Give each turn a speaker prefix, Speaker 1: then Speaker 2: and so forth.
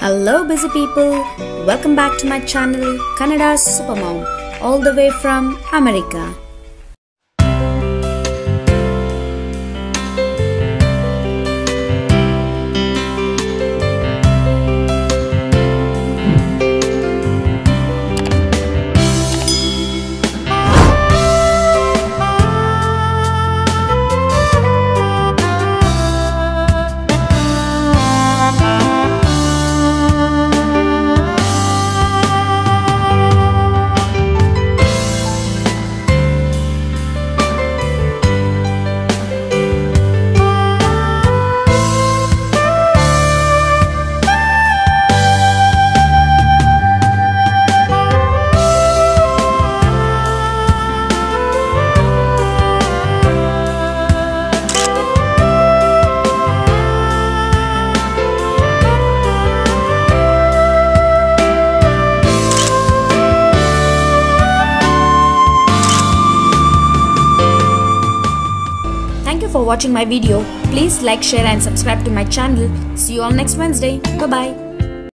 Speaker 1: Hello, busy people. Welcome back to my channel, Kannada Supermom, all the way from America. You for watching my video. Please like, share and subscribe to my channel. See you all next Wednesday. Bye bye.